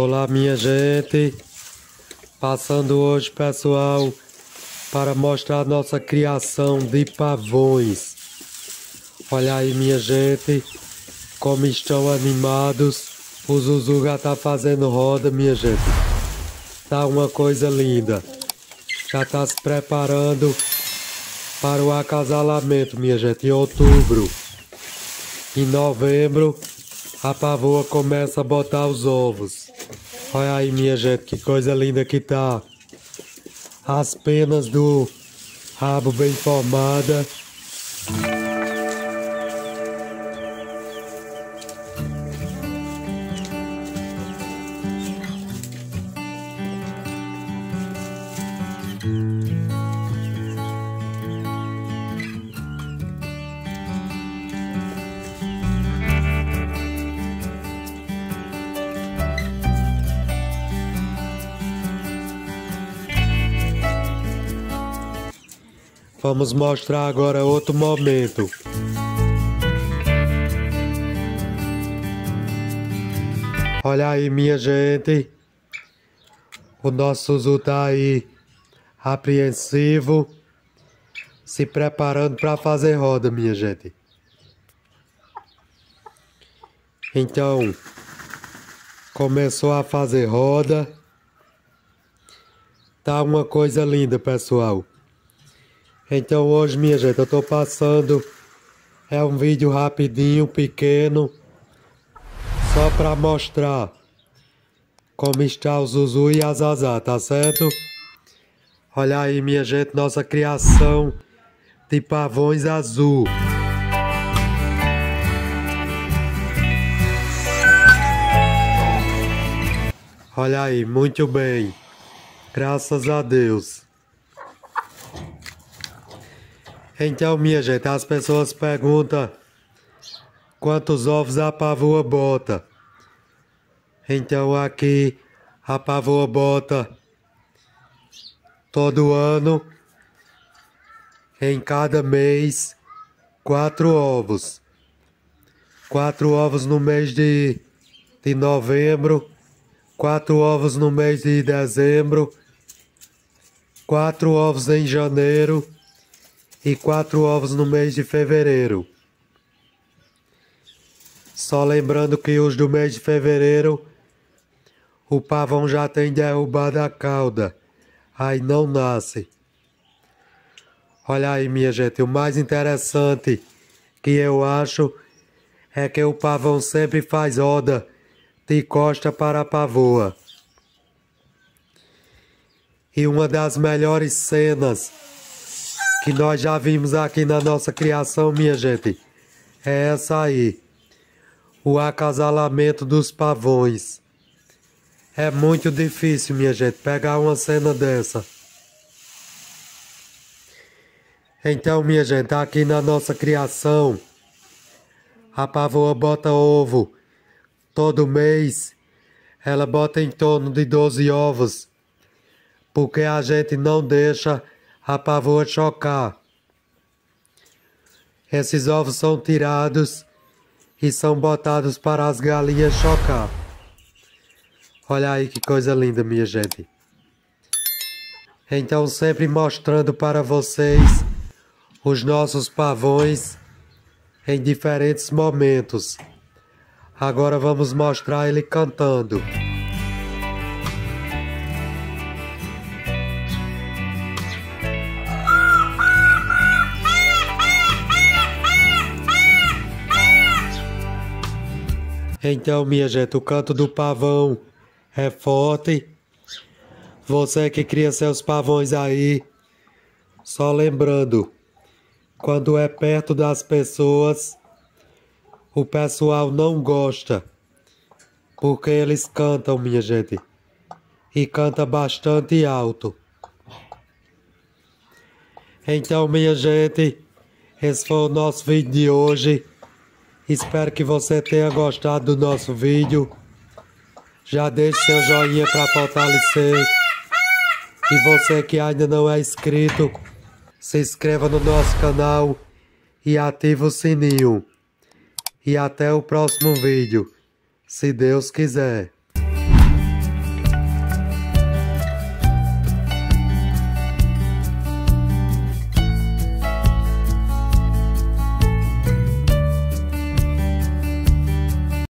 Olá, minha gente. Passando hoje, pessoal, para mostrar nossa criação de pavões. Olha aí, minha gente, como estão animados. O Zuzu já tá fazendo roda, minha gente. Tá uma coisa linda. Já tá se preparando para o acasalamento, minha gente, em outubro. Em novembro, a pavoa começa a botar os ovos. Olha aí, minha gente, que coisa linda que tá. As penas do rabo bem formada. Vamos mostrar agora outro momento. Olha aí, minha gente. O nosso Zuzu tá aí apreensivo, se preparando para fazer roda, minha gente. Então, começou a fazer roda. Tá uma coisa linda, pessoal. Então hoje, minha gente, eu tô passando é um vídeo rapidinho, pequeno, só para mostrar como está o Zuzu e a Zazá, tá certo? Olha aí, minha gente, nossa criação de pavões azul. Olha aí, muito bem. Graças a Deus. Então, minha gente, as pessoas perguntam quantos ovos a pavoa bota. Então, aqui a pavoa bota todo ano, em cada mês, quatro ovos. Quatro ovos no mês de, de novembro, quatro ovos no mês de dezembro, quatro ovos em janeiro e quatro ovos no mês de fevereiro. Só lembrando que os do mês de fevereiro o pavão já tem derrubado a cauda, aí não nasce. Olha aí, minha gente, o mais interessante que eu acho é que o pavão sempre faz roda de costa para a pavoa. E uma das melhores cenas que nós já vimos aqui na nossa criação, minha gente, é essa aí. O acasalamento dos pavões. É muito difícil, minha gente, pegar uma cena dessa. Então, minha gente, aqui na nossa criação, a pavoa bota ovo todo mês. Ela bota em torno de 12 ovos, porque a gente não deixa a pavoa chocar. Esses ovos são tirados e são botados para as galinhas chocar. Olha aí que coisa linda, minha gente. Então, sempre mostrando para vocês os nossos pavões em diferentes momentos. Agora vamos mostrar ele cantando. Então, minha gente, o canto do pavão é forte. Você que cria seus pavões aí, só lembrando, quando é perto das pessoas, o pessoal não gosta. Porque eles cantam, minha gente. E canta bastante alto. Então, minha gente, esse foi o nosso vídeo de hoje. Espero que você tenha gostado do nosso vídeo. Já deixe seu joinha para fortalecer. E você que ainda não é inscrito, se inscreva no nosso canal e ative o sininho. E até o próximo vídeo, se Deus quiser.